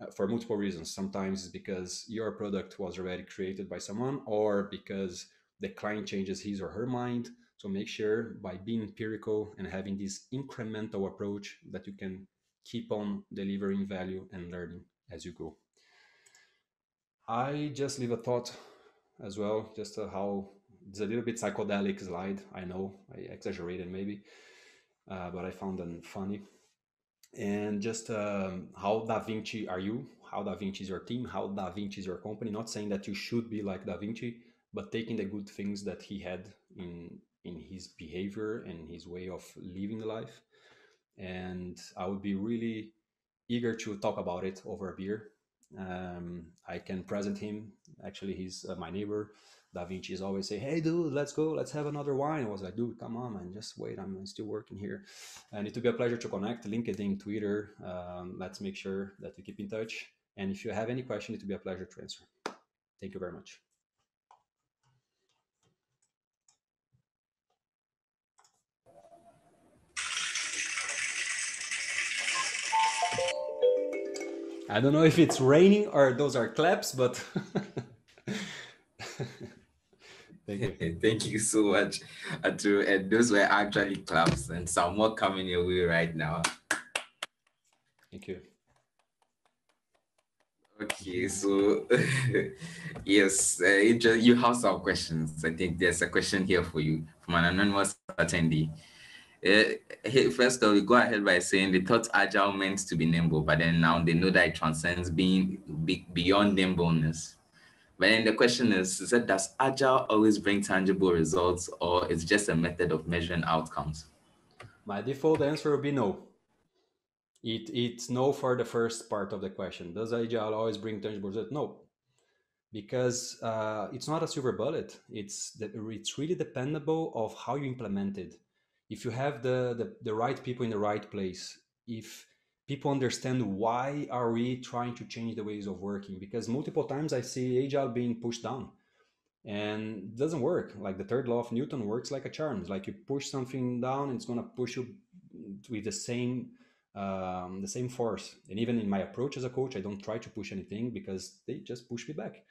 uh, for multiple reasons. Sometimes it's because your product was already created by someone, or because the client changes his or her mind so make sure by being empirical and having this incremental approach that you can keep on delivering value and learning as you go. I just leave a thought as well, just how it's a little bit psychedelic slide. I know I exaggerated maybe, uh, but I found them funny. And just um, how Da Vinci are you? How Da Vinci is your team? How Da Vinci is your company? Not saying that you should be like Da Vinci, but taking the good things that he had in in his behavior and his way of living life. And I would be really eager to talk about it over a beer. Um, I can present him. Actually, he's uh, my neighbor. Da Vinci is always say, "Hey, dude, let's go. Let's have another wine." I was like, "Dude, come on, man. Just wait. I'm still working here." And it would be a pleasure to connect. LinkedIn, Twitter. Um, let's make sure that we keep in touch. And if you have any question, it would be a pleasure to answer. Thank you very much. I don't know if it's raining or those are claps, but thank you. thank you so much, Atu. And those were actually claps, and some more coming your way right now. Thank you. Okay, so yes, uh, you have some questions. I think there's a question here for you from an anonymous attendee. Uh, first of all, we go ahead by saying they thought agile meant to be nimble, but then now they know that it transcends being be, beyond nimbleness. But then the question is, is that does agile always bring tangible results or is just a method of measuring outcomes? My default answer would be no. It, it's no for the first part of the question. Does agile always bring tangible results? No, because uh, it's not a silver bullet. It's it's really dependable of how you implement it if you have the, the, the right people in the right place, if people understand why are we trying to change the ways of working, because multiple times I see agile being pushed down and it doesn't work. Like the third law of Newton works like a charm. It's like you push something down, it's gonna push you with the same um, the same force. And even in my approach as a coach, I don't try to push anything because they just push me back.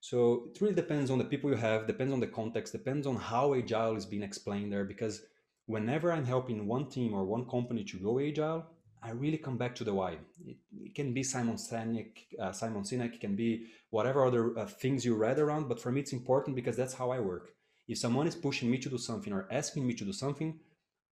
So it really depends on the people you have, depends on the context, depends on how agile is being explained there. Because whenever I'm helping one team or one company to go agile, I really come back to the why. It, it can be Simon Sinek, uh, Simon Sinek, it can be whatever other uh, things you read around, but for me it's important because that's how I work. If someone is pushing me to do something or asking me to do something,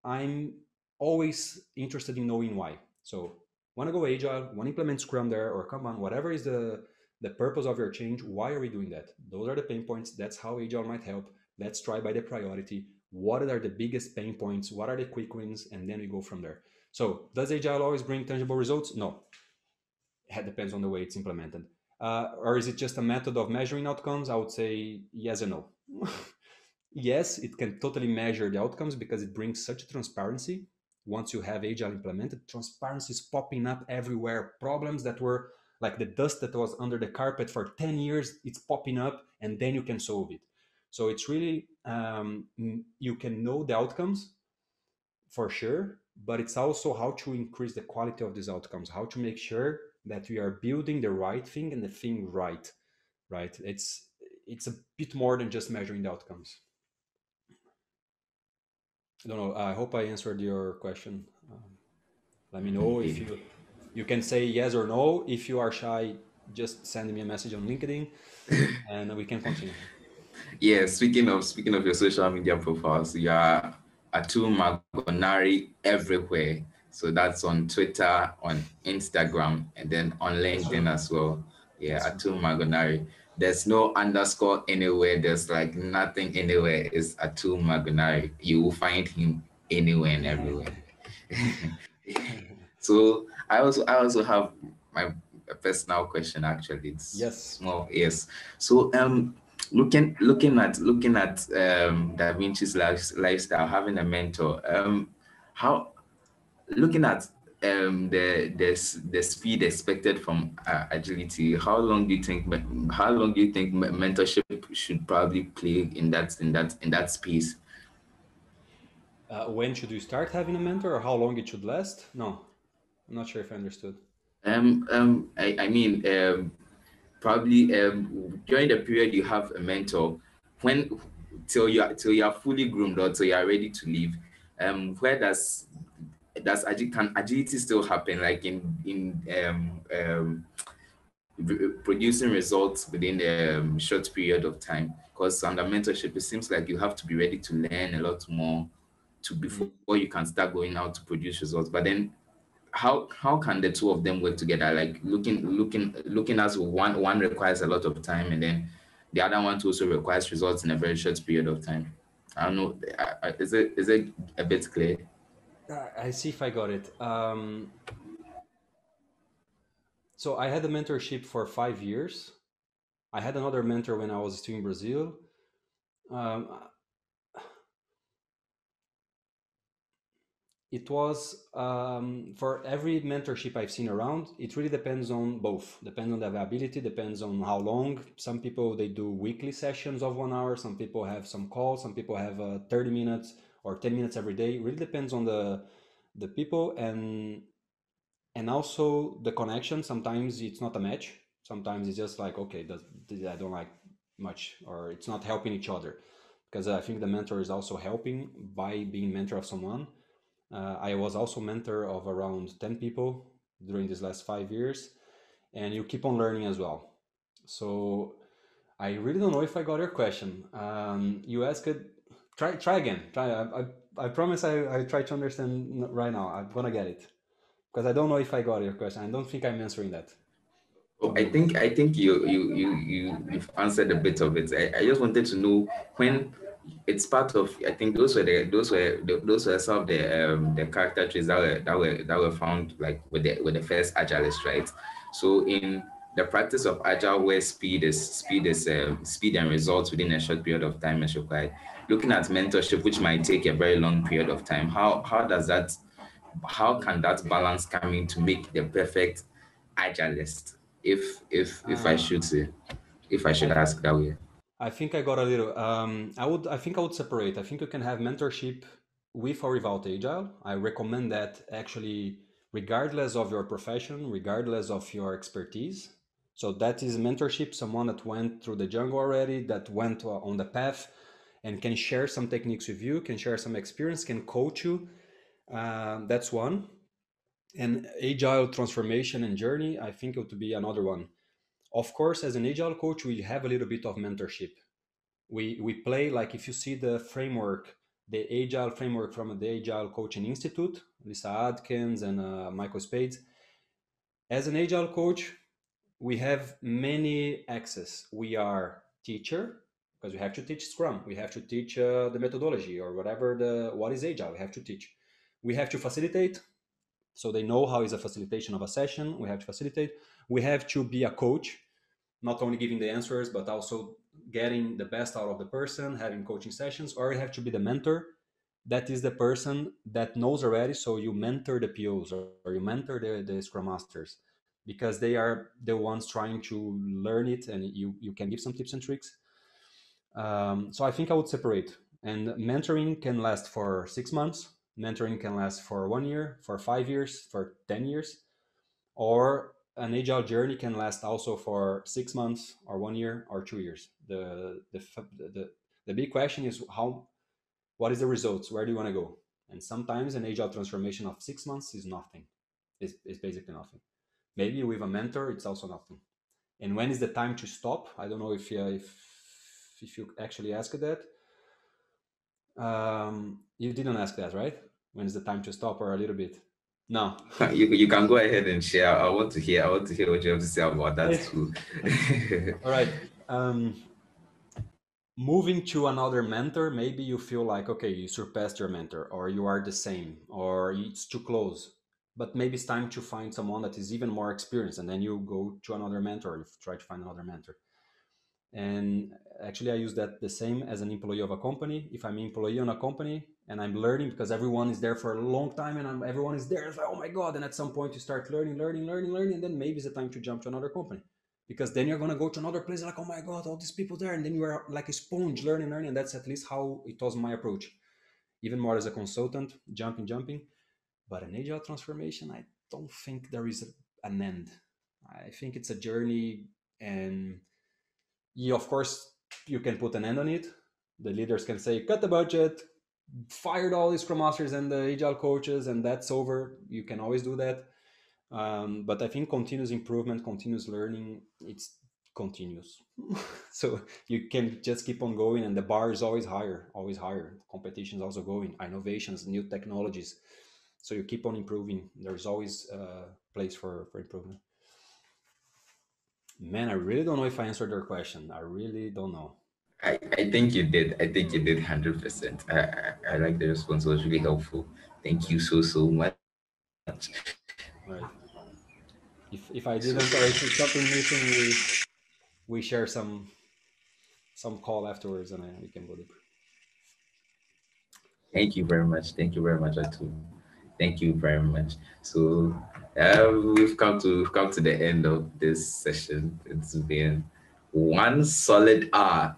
I'm always interested in knowing why. So, want to go agile, want to implement Scrum there, or come on, whatever is the the purpose of your change, why are we doing that? Those are the pain points. That's how agile might help. Let's try by the priority what are the biggest pain points what are the quick wins and then we go from there. So does agile always bring tangible results? No. It depends on the way it's implemented. Uh, or is it just a method of measuring outcomes? I would say yes and no. Yes it can totally measure the outcomes because it brings such transparency. Once you have agile implemented transparency is popping up everywhere. Problems that were like the dust that was under the carpet for 10 years it's popping up and then you can solve it so it's really um, you can know the outcomes for sure, but it's also how to increase the quality of these outcomes, how to make sure that we are building the right thing and the thing right, right? It's it's a bit more than just measuring the outcomes. I don't know. I hope I answered your question. Um, let me know if you you can say yes or no. If you are shy, just send me a message on LinkedIn, and we can continue yeah, speaking of speaking of your social media profiles, you are Artur Margonari everywhere. So that's on Twitter, on Instagram, and then on LinkedIn as well. Yeah, Artur Margonari. There's no underscore anywhere. There's like nothing anywhere. It's Artur Margonari. You will find him anywhere and everywhere. so I also I also have my personal question actually. It's yes. Small, yes. So um looking looking at looking at um Da Vinci's life, lifestyle, having a mentor, um how looking at um the the the speed expected from uh, agility how long do you think how long do you think mentorship should probably play in that in that in that space? Uh, when should you start having a mentor or how long it should last? No i'm not sure if i understood. Um um i, I mean um probably um during the period you have a mentor when till you are till you are fully groomed or till you are ready to leave um where does does can agility still happen? Like in in um, um, producing results within a um, short period of time? Because under mentorship it seems like you have to be ready to learn a lot more to before you can start going out to produce results. But then how how can the two of them work together like looking looking looking as one one requires a lot of time and then the other one also requires results in a very short period of time i don't know is it is it a bit clear I see if I got it. Um, so I had a mentorship for five years. I had another mentor when I was still in Brazil. Um, it was um, for every mentorship I've seen around. It really depends on both. Depends on the availability. Depends on how long. Some people they do weekly sessions of one hour. Some people have some calls. Some people have uh, thirty minutes or 10 minutes every day it really depends on the the people and and also the connection sometimes it's not a match sometimes it's just like okay does, i don't like much or it's not helping each other because i think the mentor is also helping by being mentor of someone uh, i was also mentor of around 10 people during these last five years and you keep on learning as well so i really don't know if i got your question um, you asked try try again. Try. I I, I promise I, I try to understand right now. I'm gonna get it because I don't know if I got your question. I don't think I'm answering that. Oh, I think I think you you you you you've answered a bit of it. I, I just wanted to know when it's part of. I think those were the those were those were some of the um the character traits that were that were that were found like with the with the first agilist, right? So in the practice of agile where speed is speed is um, speed and results within a short period of time is required looking at mentorship, which might take a very long period of time, how how does that how can that balance come in to make the perfect agilist? If if if uh, I should say, if I should ask that way. I think I got a little. Um, I would. I think I would separate. I think you can have mentorship with or without agile. I recommend that actually, regardless of your profession, regardless of your expertise. So that is mentorship. Someone that went through the jungle already, that went on the path, and can share some techniques with you, can share some experience, can coach you. Uh, that's one. And agile transformation and journey, I think it would be another one. Of course, as an agile coach, we have a little bit of mentorship. We we play like if you see the framework, the agile framework from the Agile Coaching Institute, Lyssa Adkins and uh, Michael Spades. As an agile coach, we have many access. We are teacher, because we have to teach Scrum, we have to teach uh, the methodology or whatever the what is Agile. We have to teach. We have to facilitate, so they know how is a facilitation of a session. We have to facilitate. We have to be a coach, not only giving the answers but also getting the best out of the person, having coaching sessions. Or you have to be the mentor. That is the person that knows already. So you mentor the POs or, or you mentor the, the Scrum Masters because they are the ones trying to learn it, and you you can give some tips and tricks um, so I think I would separate. And mentoring can last for six months. Mentoring can last for one year, for five years, for 10 years. Or an agile journey can last also for six months or one year or two years. The, the, the, the big question is how, what is the results? Where do you want to go? And sometimes an agile transformation of six months is nothing. It's, it's basically nothing. Maybe with a mentor, it's also nothing. And when is the time to stop? I don't know if uh, if if you actually ask that. Um, You didn't ask that, right? When is the time to stop or a little bit? No. you, you can go ahead and share. I want to hear. I want to hear what you have to say about that too. All right. Um, moving to another mentor, maybe you feel like okay, you surpassed your mentor, or you are the same, or it's too close. But maybe it's time to find someone that is even more experienced, and then you go to another mentor. You try to find another mentor. And actually, I use that the same as an employee of a company. If I'm an employee on a company, and I'm learning because everyone is there for a long time and I'm, everyone is there. It's like, oh my God. And at some point you start learning, learning, learning, learning. And then maybe it's the time to jump to another company because then you're going to go to another place like, oh my God, all these people there. And then you are like a sponge learning, learning. And that's at least how it was my approach. Even more as a consultant, jumping, jumping. But an agile transformation, I don't think there is an end. I think it's a journey and you, of course, you can put an end on it. The leaders can say, cut the budget, fired all the scrum masters and the agile coaches and that's over. You can always do that. Um, but i think continuous improvement continuous learning it's continuous. So you can just keep on going and the bar is always higher always higher. Competition is also going innovations new technologies. So you keep on improving. There's always a place for for improvement. Man i really don't know if i answered your question. I really don't know I, I think you did. I think you did 100%. I, I, I like the response. It was really helpful. Thank you so, so much. Right. If, if I didn't, or if something missing, we, we share some some call afterwards and we can go deeper. Thank you very much. Thank you very much, Atu. Thank you very much. So uh, we've come to we've come to the end of this session. It's been one solid hour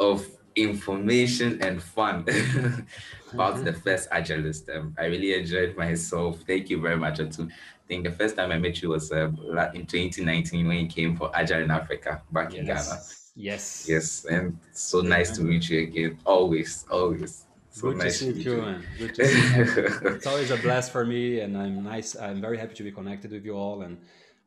of information and fun about the first Agilist. Um, I really enjoyed myself. Thank you very much. And I think the first time I met you was uh, in 2019 when you came for Agile in Africa back yes. in Ghana. Yes. Yes. And so nice to meet you again. Always, always. So Good nice to see you, man. Good to see you. it's always a blast for me, and I'm nice. I'm very happy to be connected with you all, and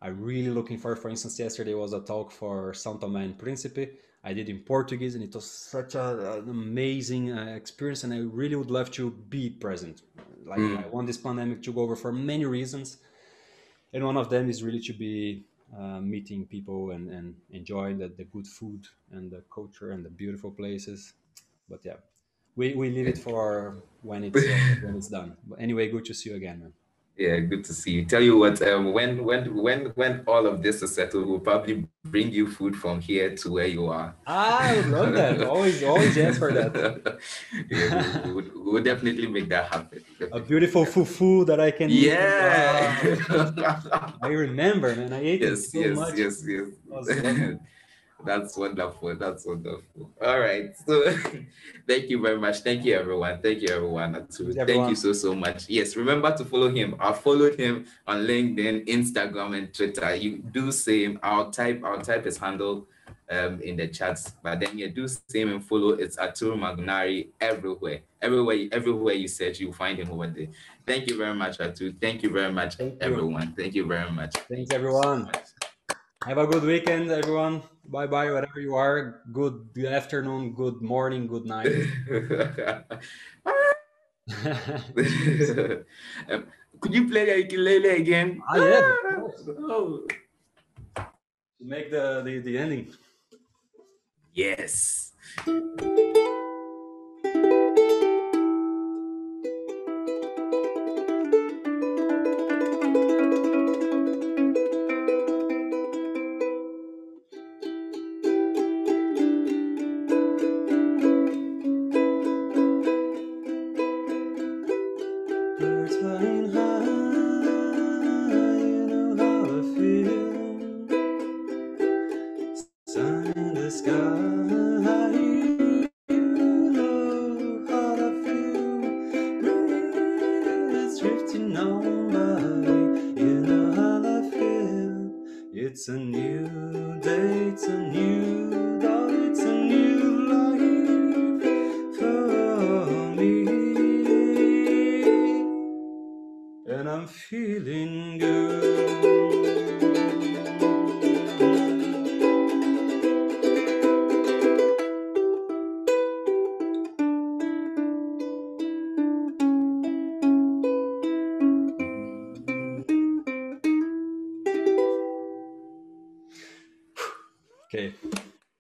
I'm really looking forward. For instance, yesterday was a talk for São Tomé and Príncipe, I did in Portuguese, and it was such a, an amazing uh, experience. And I really would love to be present. Like mm. I want this pandemic to go over for many reasons, and one of them is really to be uh, meeting people and, and enjoying the, the good food and the culture and the beautiful places. But yeah, we, we leave it for when it's uh, when it's done. But anyway, good to see you again, man. Yeah, good to see you. Tell you what, um, when when when when all of this is settled, we'll probably bring you food from here to where you are. Ah, I love that. always, always yes for that. yeah, we, would, we would definitely make that happen. A beautiful fufu that I can. Yeah. I remember, man. I ate yes, it so yes, much. Yes, yes, yes. That's wonderful. That's wonderful. All right. So thank you very much. Thank you, everyone. Thank you, everyone. everyone. Thank you so, so much. Yes, remember to follow him. I followed him on LinkedIn, Instagram, and Twitter. You do same. I'll type, I'll type his handle um, in the chats. But then you do same and follow. It's Arturo Margonari everywhere. Everywhere, everywhere you search, you'll find him over there. Thank you very much, Atu. Thank you very much, Thank everyone. You. Thank you very much. Thanks, everyone. Have a good weekend, everyone. Bye bye, wherever you are. Good afternoon, good morning, good night. um, could you play the ukulele again? Ah, yeah. oh. Make the, the, the ending. Yes.